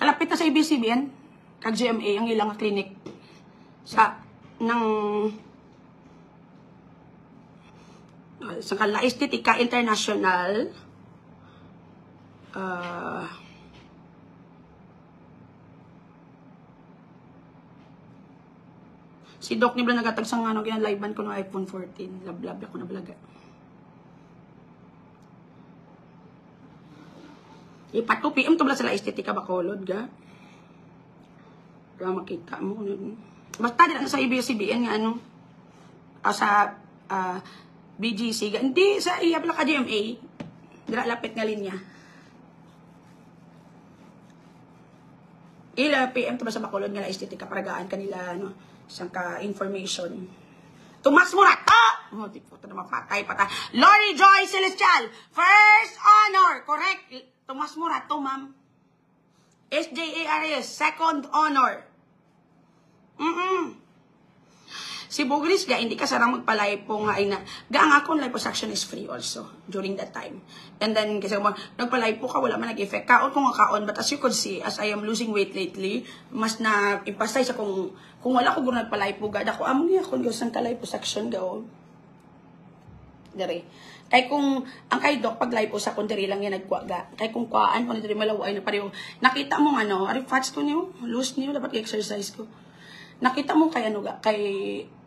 Kalapit na sa ABCBN, kag GMA, ang ilang clinic. Sa ng uh, sa kala estetika international. Uh, si Doc ni Blan nagatag sa ano kaya live ko ng iPhone 14 lablab ako na balaga Ipat 2 PM to sila estetika bakolod ga. Para makita mo. ano. Basta di na sa ABS-CBN nga ano. ah, sa ah, BGC. ga. Hindi sa iya pala ka GMA. Dira lapit nga linya. Ila PM to sa bakolod nga na estetika paragaan kanila ano isang ka information. Tomas Murat! Ah! Oh, di po ito na mapatay pata. Lori Joy Celestial! First honor! Correct! Tomas Murat to, ma'am. SJARS, second honor. Mm-mm. Si Bugris ga, hindi ka sarang magpalipo nga ay na, ga ang akong liposuction is free also during that time. And then, kasi mo, nagpalipo ka, wala man nag-effect. Kaon ko nga kaon, but as you could see, as I am losing weight lately, mas na impastay sa kung, kung wala ko guna nagpalipo ga, dako, amo niya kung gusto ka liposuction ga, oh. Dari. Kay kung ang kay doc pag lipo sa kundi lang yan nagkuha ga. Kay kung kuhaan ko diri malaway na pareho. Nakita mo nga no, ari fats ko niyo, loose niyo dapat exercise ko. Nakita mo kay ano ga kay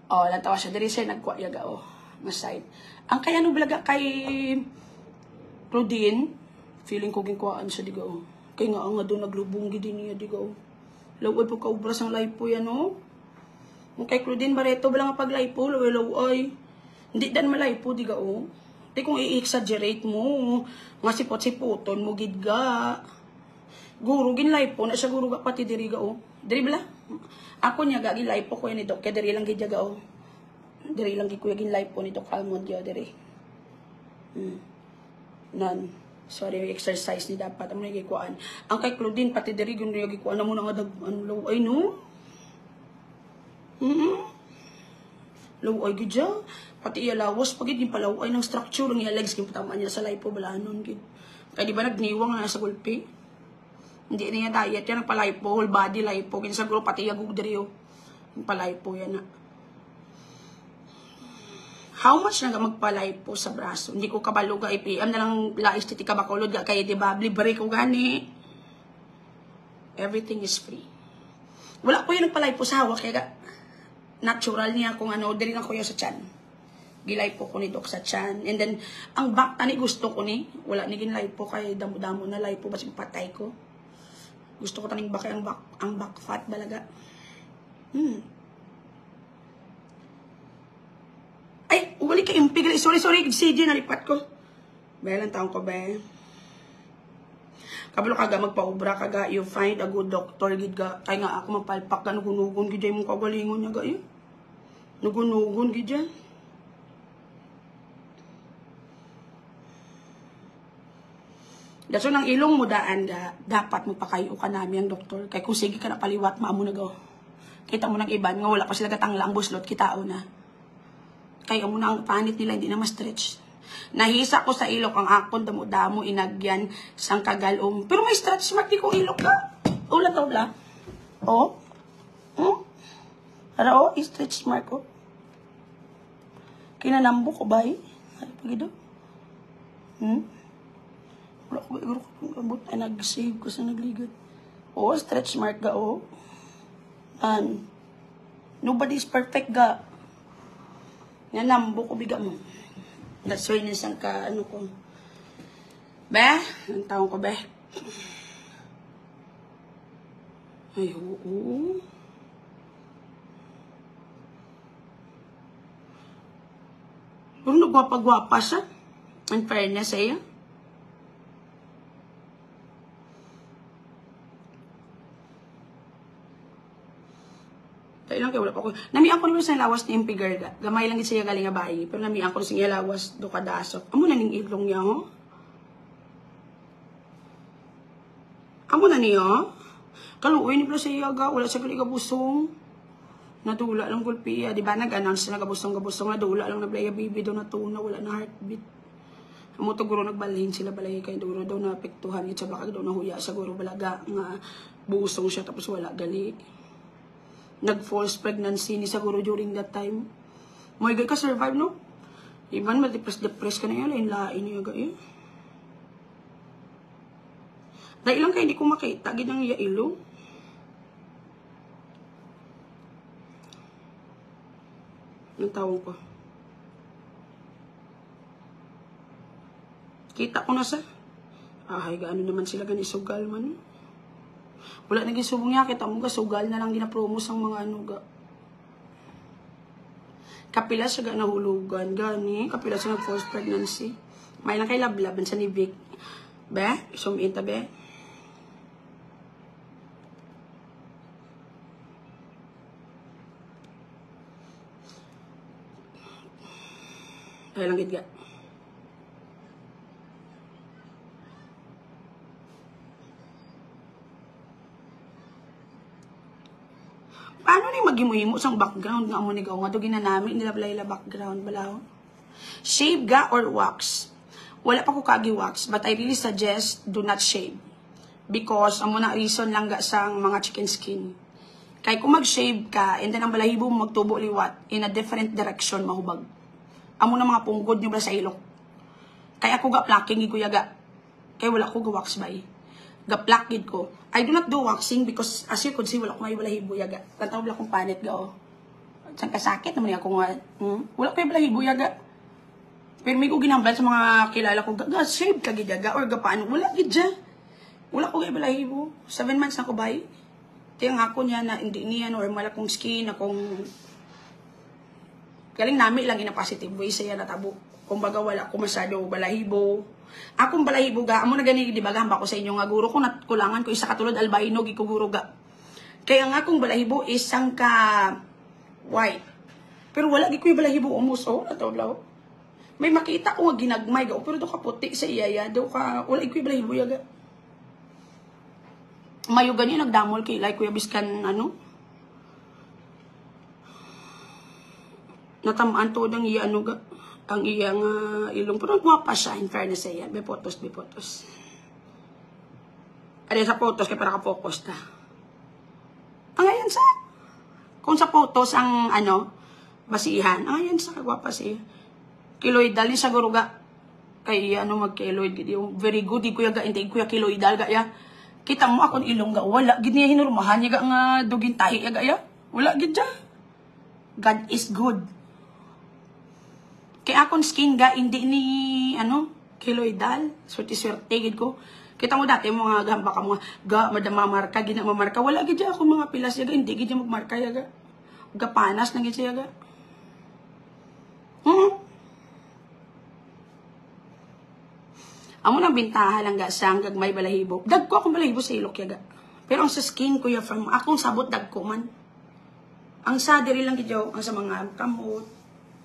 oh lantawa siya diri siya nagkuha ya ga oh. Mas side. Ang kay ano balaga kay Claudine, feeling ko ginkuhaan siya diga oh. Kay nga nga doon naglubong gid niya diga oh. Laway po kaubras ang lipo yan oh. Kung kay Claudine Barreto bala nga pag lipo, laway laway. Hindi dan malay po, di ga o. Di kung i-exaggerate mo, nga sipot-sipoton mo, gid ga. Guro, ginlay po, na siya guro ga pati diri ga o. Diri bala? Ako niya ga, ginlay po ko yan Doc, kaya diri lang gid ga o. Diri lang gid ko ginlay po ni Doc Almond ya diri. Hmm. Nan. Sorry, exercise ni dapat amo ni gikuan. Ang kay Claudine pati diri gyud gikuan na mo nga dag ano ay no. Mm Laway gid siya. Pati iya lawas pag yung palaway ng structure ng iya legs kung patama niya sa lipo balanon gid. Kaya di ba nagniwang na sa gulpi? Hindi niya diet yan nagpalipo whole body lipo kinsa guro pati iya gugdri yo. Yung palipo yan na. How much na nga magpalipo sa braso? Hindi ko kabalo ga IPM na lang la estetika bakulod ga kay di ba libre ko gani. Everything is free. Wala po yung nagpalipo sa hawak kaya natural niya kung ano, diri na yun sa chan. Gilay po ko ni Doc sa chan. And then, ang back tani gusto ko ni, wala ni ginlay po kay damo-damo na lay po basi patay ko. Gusto ko taning bakay ang back, ang back fat balaga. Hmm. Ay, wali ka impigil. Sorry, sorry, CJ, nalipat ko. Bayalan taong ko, be. Kabalo kaga magpaubra kaga you find a good doctor gid ga kay nga ako mapalpak ka nugunugon gid mo kagalingon niya ga yun. Nugunugon gid yan. Daso ng ilong mo daan ga dapat mo pakayo ka nami ang doktor kay kung sige ka na paliwat maamo na go. Kita mo nang iban nga wala pa sila gatangla ang buslot kitao na. Kay amo na ang panit nila hindi na ma-stretch. Nahisa ko sa ilok ang akon damo-damo inagyan sang kagalong. Pero may stretch mark ko ilok ka. Ula to bla. Oh. Hmm? Ara oh, stretch mark ko. Kinanambo ko ba eh? Ano pa? Hmm? Wala ko ba iguro ko itong abot ay nag-save ko sa nagligot. Oh, stretch mark ga oh. And nobody's perfect ga. Nanambo ko biga mo. That's why nasang ka, ano ko. Be? Ang taong ko, be? Ay, oo. Pero nagwapa-gwapa siya. In fairness sa iyo. Kaya lang kaya wala pa ko. Nami ako naman sa lawas ni MP Garga. Gamay lang siya galing nga. Pero nami ako sa lawas do kadasok. Amo na ning ilong niya ho. Amo na niyo. Kaluoy ni pala sa iyaga. Wala siya gali kabusong. Natula lang gulpiya. Di ba nag-announce na gabusong-gabusong na dula lang na playa baby do natuna. Wala na heartbeat. Amo to guro nagbalhin sila balay kay guro daw naapektuhan gid sa bakag daw nahuya sa guro balaga nga busong siya tapos wala gali. Nag false pregnancy ni sa guro during that time. Mo ka survive no? Iban ma depress depress ka na yun lain lain niya ga eh. Dahil lang kay hindi ko makita gid ang iya ilong. Yung tawag ko. Kita ko na sa. Ahay, gaano naman sila gani sugal man. Wala naging subong niya, kita mo ga, sugal na lang ginapromos ang mga ano ga. Kapila siya ga nahulugan, gani. Kapila siya nag-forced pregnancy. May lang kay lablaban sa ni Vic. Be, sumita be. Ay lang gid ga. Paano ni maghimuhimo sang background nga mo ni nga to ginanami nila balay background balaw. Shave ga or wax? Wala pa ko kagi wax, but I really suggest do not shave. Because amo na reason lang ga sang mga chicken skin. Kay kung mag-shave ka, and then ang balahibo mo magtubo liwat in a different direction mahubag. Amo na mga punggod bala sa ilok. Kaya ako ga plucking ko yaga. Kay wala ko ga wax ba eh gaplak gid ko. I do not do waxing because as you could see, wala ko may balahibo yaga. Tantaw wala kong panit ga oh. San kasakit naman ako nga. Hmm? Wala ko may balahibo yaga. Pero may ko ginambal sa mga kilala ko, ga, shave ka gid yaga or gapaan. Wala gid dya. Wala ko balahibo. Seven months na ko bay. Kaya nga ako niya na hindi niya normal akong skin, akong Galing nami lang ina positive way saya natabo. Kumbaga wala ko masyado balahibo. Akong balahibo ga, amo na gani di ba gamba ko sa inyo nga guro ko nat kulangan ko isa katulad albino gi ko guro ga. Kaya nga akong balahibo isang ka white. Pero wala gi ko balahibo umus oh, ato law. May makita ko nga ginagmay ga, pero do ka puti sa iyaya, do ka wala gi ko balahibo yaga. Mayo gani nagdamol kay like kuya biskan ano, natamaan to ng iya ano ang iyang uh, ilong pero guwapa siya in fairness sa iya may photos may photos. Ano sa photos kaya para ka-focus ta ang ayan sa kung sa photos ang ano basihan ang ayan sa kagwapa si kiloid dali sa guruga kay ano mag kiloid gid yung very good. Di kuya ga hindi kuya kiloid dal ga ya. Kita mo akong ilong ga wala. Gid niya hinurmahan niya ga nga dugin tahi ga ya. Wala gid ja God is good Kay akong skin ga, hindi ni, ano, kiloidal. Swerte-swerte, gid ko. Kita mo dati, mga gamba ka mga, ga, madama marka, gina mamarka. Wala gid ako mga pilas yaga, hindi gid magmarka yaga. Ga panas na gid siya yaga. Hmm? Amo nang bintaha lang ga sa hanggang may balahibo. Dag ko akong balahibo sa ilok yaga. Pero ang sa skin ko ya from akong sabot dag ko man. Ang sa diri lang gid ang sa mga kamot,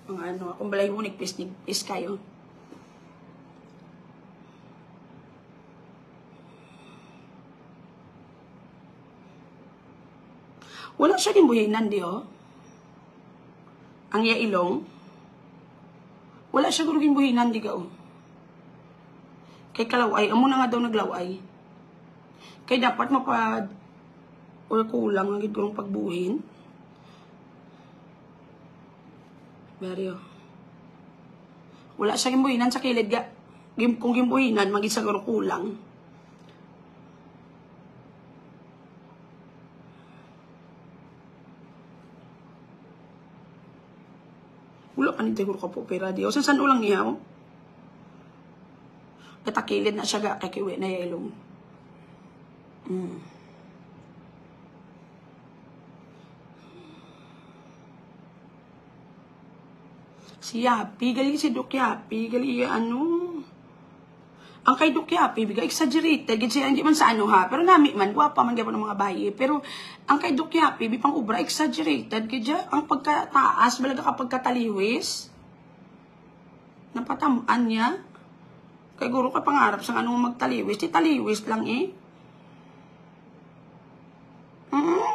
mga ano, akong balay mo nigpis kayo. Wala siya din buhinan di oh. Ang iya ilong. Wala siya gurugin buhinan di ka oh. Kay kalaway, amo na nga daw naglaway. Kay dapat mapad or kulang ang gid pagbuhin. Baryo. Wala siya gimbuhinan sa kilid ga. Gim, kung gimbuhinan, maging siguro kulang. Wala ka ni siguro ka po pera di. O san san ulang niya o? Oh? Katakilid na siya ga kay kiwi na yelong. Mm. Si Yapi, gali si Dok Yapi, gali ano. Ang kay Dok Yapi, biga exaggerated, gid siya hindi man sa ano ha, pero nami man guwapa man gyapon mga bayi, pero ang kay Dok Yapi, bipang ubra exaggerated gid ang pagkataas balaga kapag kataliwis. Napatamaan niya. Kay guro ka pangarap sa anong magtaliwis, ti taliwis lang eh. Mm -hmm.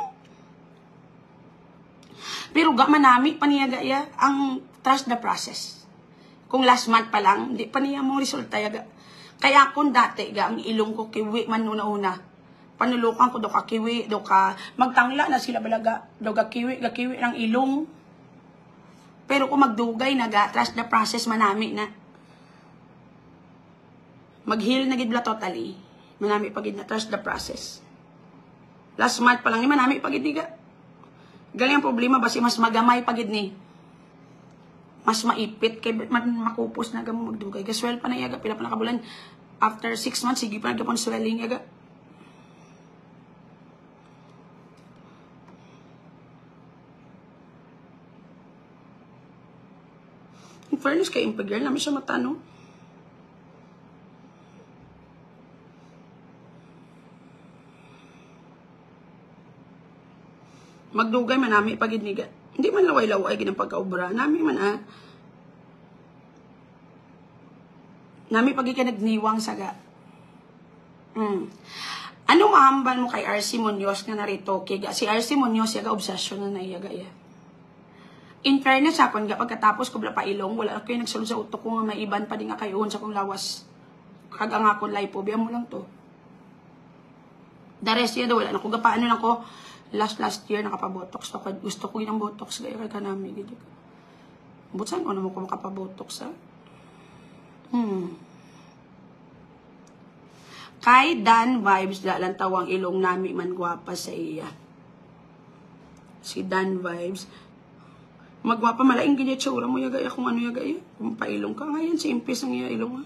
Pero ga manami paniyaga ya ang trust the process. Kung last month pa lang, di pa niya mong resulta. Kaya kung dati ga ang ilong ko kiwi man una-una. Panulukan ko do ka kiwi, do ka magtangla na sila balaga, do ka kiwi, ga kiwi ng ilong. Pero kung magdugay na ga, trust the process manami na. Mag-heal na gid bla totally. Manami pagid na trust the process. Last month pa lang ni manami pagid diga. Galing ang problema basi mas magamay pagid ni. Mas maipit kay man makupos na gamo magdugay. Gaswell pa na yaga pila pa nakabulan. After six months sige pa nagapon swelling yaga. In fairness kay Impa girl, namin siya matano. Magdugay man nami pagidniga. Hindi man laway-laway ginang pagkaobra. Nami man ah. Nami pagi ka nagniwang saga. Mm. Ano mahambal mo kay RC Munoz nga narito? Kay si RC Munoz yaga obsession na naiyaga ya. In fairness akon ga pagkatapos ko pa ilong wala ako yung nagsulod sa utok ko nga may iban pa din nga kayo sa kong lawas. Kagang ako lipo biya mo lang to. The rest yun, wala na ko gapaano lang ko last last year nakapabotox ako gusto ko yung botox gaya kay kanami gid Butsan ko naman ko makapabotox ha. Hmm. Kay Dan Vibes dalang tawang ilong nami man gwapa sa iya. Si Dan Vibes. Magwapa malaing ganyan tsura mo yaga kung ano yaga iya. Kung pailong ka ngayon si Impis ang iya ilong ha.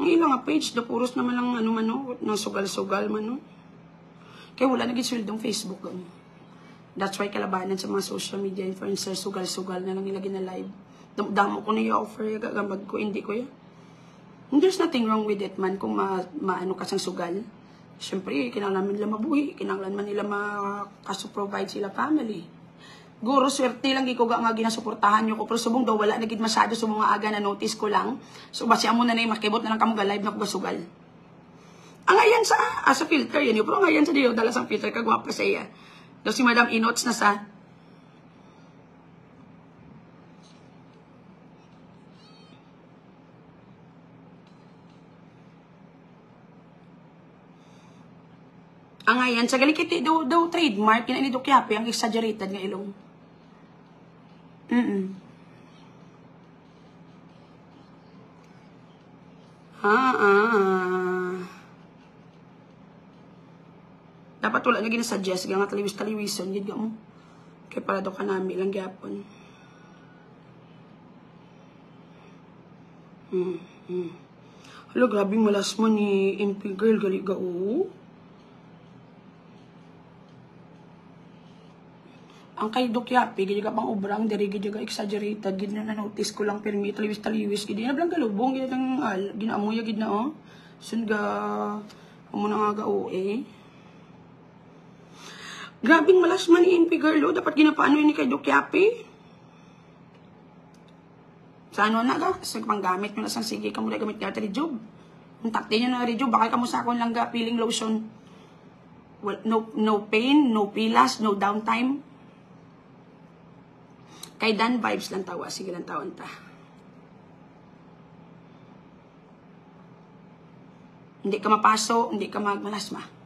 Ang ilang page da puros naman lang ano man no, nang sugal-sugal man no. Kaya wala naging swildong Facebook. Ano. That's why kalabanan sa mga social media influencers, sugal-sugal na lang nilagay na live. Damo ko na i-offer, gagambag ko, hindi ko yan. And there's nothing wrong with it man kung ma, maano ka sang sugal. Siyempre, kinanglan nila mabuhi, kinanglan man nila makasuprovide sila family. Guro, swerte lang giko nga nga ginasuportahan nyo ko. Pero subong daw, wala naging masyado sa mga aga na notice ko lang. So, basi amo na na yung makibot na lang kamo live na kugasugal. Ang ayan sa, ah, sa filter yan. Pero ang ayan sa diyo, dala sa filter, kagwapa sa iya. Daw si Madam Inots na sa, ang ayan, sa galikiti, daw, daw trademark, yun ni Dukyapi, ang exaggerated nga ilong. Mm-mm. Ah, ah. Dapat wala na ginasuggest, nga taliwis-taliwison, yun nga mo. Kaya para daw ka namin lang gyapon. Hmm, hmm. Hala, grabe malas mo ni MP girl, gali ga oo. Ang kay Dok Yapi, gidi ka pang ubrang, diri gidi ka exaggerated, gidi na na-notice ko lang permi, taliwis-taliwis, gidi na blang galubong, gidi nang al, ginaamuya gidi na oh. Sun ga, amo na nga ga oo eh. Grabing malas man ni NP girl, oh. dapat ginapaano yun ni kay Dok Yapi. Sa ano na ga, sa panggamit mo na sang sige ka mula gamit nga tali job. Ang takti nyo na job, bakal ka mo sa akong lang ga, peeling lotion. Well, no, no pain, no pilas, no downtime. Kay Dan vibes lang tawa. Sige lang tawan ta. Hindi ka mapaso, hindi ka magmalasma.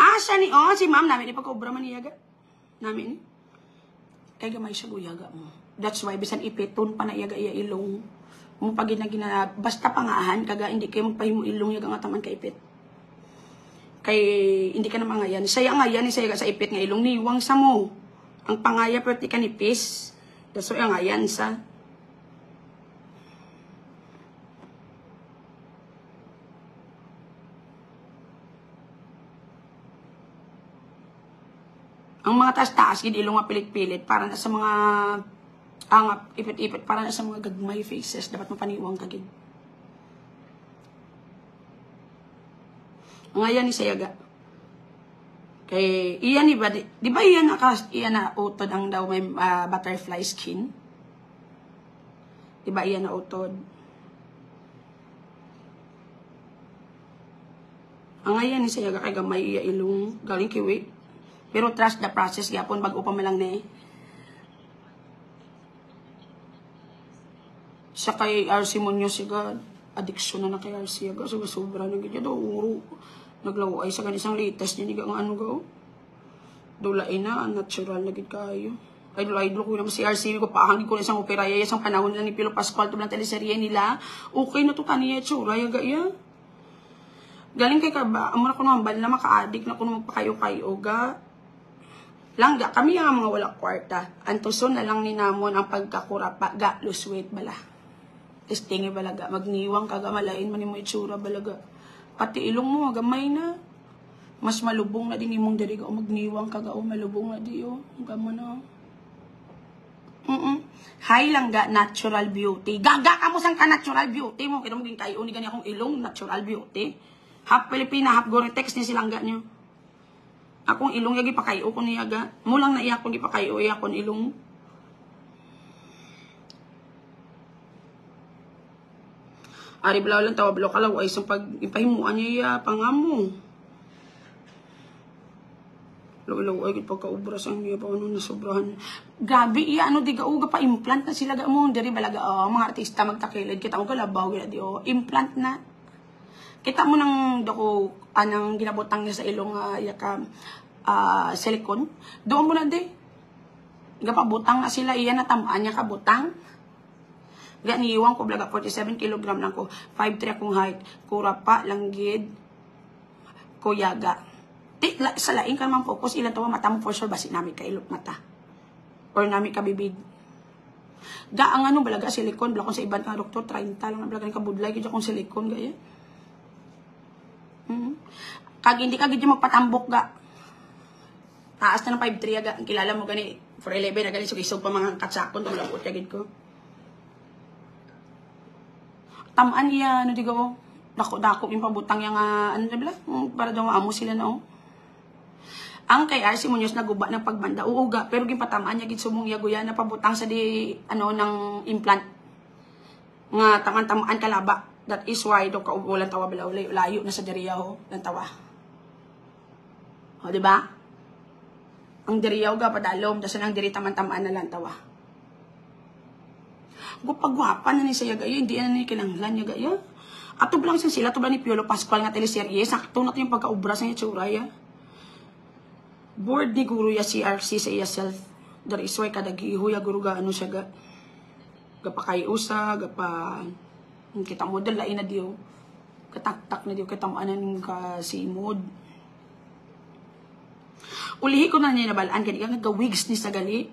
Asa ni, oh, si ma'am namin, di pa kobra man iyaga. Namin. Kaya gamay siya guyaga mo. That's why, bisan ipiton pa na iyaga iya ilong. Mo pag na gina, basta pangahan, kaga hindi kayo magpahimo ilong yaga nga taman kaipit. Kay, hindi ka na mga yan. Saya nga yan, saya sa ipit nga ilong, niwang sa mo. Ang pangaya perti kanipis. That's why ang ayan sa. Ang mga taas-taas, gid ilong nga pilit-pilit, para na sa mga angap, ipit-ipit, para na sa mga gagmay faces, dapat mapaniwang kagid. Ang ayan ni Sayaga. Kay iyan ni ba di, di ba iyan na iyan na utod ang daw may uh, butterfly skin? Di ba iyan na utod? Ang ayan ni siya kay gamay iya ilong galing kiwi. Pero trust the process gyapon bag-o pa lang ni. Sa kay RC Munoz siya, addiction na na kay RC aga. So, sobra na ganyan. Do, uro. Naglawo ay sa kanisang latest niya. Niga nga ano ga, oh. Dulain na, natural na kayo. Idol, idol ko naman si RC ko paahangin ko na isang opera. Yaya isang panahon lang ni Pilo Pascual to ng teleserye nila. Okay na to kaniya, tsura, yaga ya. Galing kay ka ba? Amo na ko naman, bali na maka-addict na ko naman pa kayo kayo ga. Langga, kami nga mga wala kwarta. Antuson na lang ni namon ang pagkakurapa, ga, lose weight bala. Testingi balaga, magniwang kaga, malain man mo itsura balaga. Pati ilong mo, gamay na. Mas malubong na din imong diri o magniwang kaga o malubong na di o. Gama na. Mm Hay lang ga, natural beauty. Gaga ka mo sang ka natural beauty mo. Kaya mo ging kayo ni gani akong ilong, natural beauty. Half Pilipina, half Goretex ni silang ga niyo. Akong ilong yagi pa kayo ko niya ga. Mulang na iya akong ipakayo iya akong ilong. Ari balaw lang tawa balaw kalaw ay isang pag ipahimuan niya iya pangamo. Law-law ay pagkaubra sa niya pa ano na sobrahan. Gabi iya ano di gauga pa implant na sila ga mo diri balaga oh, mga artista magtakilid kita mo kalabaw gila di oh, implant na. Kita mo nang dako anang ginabutang niya sa ilong uh, yaka ah, silicone. Doon mo na di. Gapabutang na sila iya na tamaan niya kabutang. Ga niiwan ko blaga 47 kg lang ko. 5'3 akong height. Kura pa lang gid. Kuyaga. Di, la, sa laing ka naman focus. Ilan tawa mata mo for sure. Basi namin ka ilot mata. Or namin ka bibig. Ga ang ano balaga silicone. Bala sa iban ka doktor. 30 lang balaga ni kabudlay. Kaya kong silicone gaya. Kag hindi ka gid yung magpatambok ga. Taas na ng 5'3 aga. Ang kilala mo gani. 4'11 na gani. So isog pa mga katsakon. Tumulabot ya gid ko. Tamaan iya, ano di ko, dako-dako yung pabutang yung, uh, ano na para daw maamo sila na, oh. Ang kay RC Munoz naguba ng pagbanda, uuga, pero ginpatamaan niya gid sumong yaguya na pabutang sa di, ano, ng implant. Nga, taman-tamaan kalaba. That is why, do ka ulan tawa bala, layo, layo na sa diriya, ho, ng tawa. O, di ba? Ang diriyaw ga padalom, dasan ang diri taman-tamaan na lang tawa. Gupagwapa na ni sa yaga hindi na ni kinanglan yaga ya. Ato lang sa sila, to ni Piolo Pascual nga teleserye, sakto na to yung pagkaubra sa itsura ya. Board ni guru ya si RC sa iya self. Dari isway kada gihuya guru ga ano siya ga. Gapa kay usa, gapa kita model lain na diyo. Kataktak na diyo kita mo anan ka si mood. Ulihi ko na niya nabalaan kaya nga ga-wigs ni sa gali.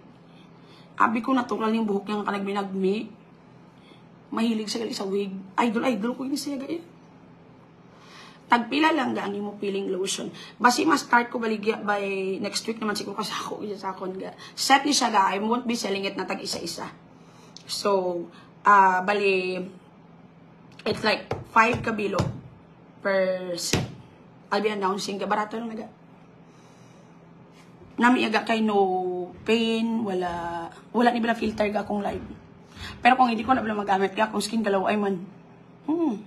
Abi ko natural yung buhok niya nga kanagminagmi. Mahilig sa gali sa wig. Idol, idol ko yun siya gaya. Tagpila lang ga ang imo peeling lotion. Basi ma-start ko baligya by next week naman siguro kasi ako iya sa akon ga. Set ni siya ga. I won't be selling it na tag isa-isa. So, ah bali, it's like 5 kabilo per set. I'll be announcing. Barato lang naga nami aga kay no pain, wala wala ni bala filter ga akong live. Pero kung hindi ko na bala magamit ga akong skin galaw ay man. Hmm.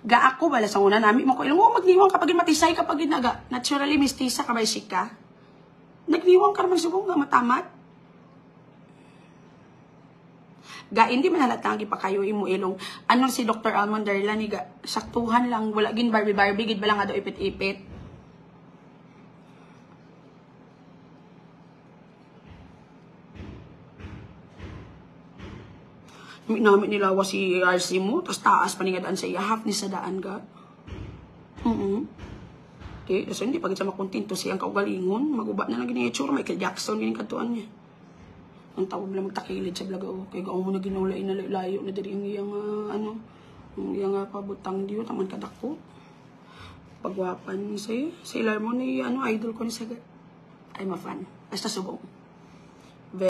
Ga ako bala sa una nami mo ko ilong mo magniwang kapag matisay kapag ginaga naturally mistisa ka ba sika. Nagniwang ka naman subong nga matamat. Ga hindi man halata ang ipakayo imo ilong. Ano si Dr. Almond Darla ni saktuhan lang wala gin Barbie Barbie gid bala nga do ipit-ipit. namin nilawa si RC mo, tapos taas paningadaan sa iya, half ni sa daan ga. Mm Okay, so hindi pagit sa makontinto siyang kaugalingon, maguba na lang gini itsura, Michael Jackson gini katuan niya. Ang tawag lang magtakilid sa blaga o, kaya gaong mo na ginulay na layo na diri ang iyang, uh, ano, ang iyang uh, pabutang diyo, taman kadako. Pagwapan ni sa'yo, sa ilar mo ni, ano, idol ko ni Sagat. I'm a fan. Basta subong.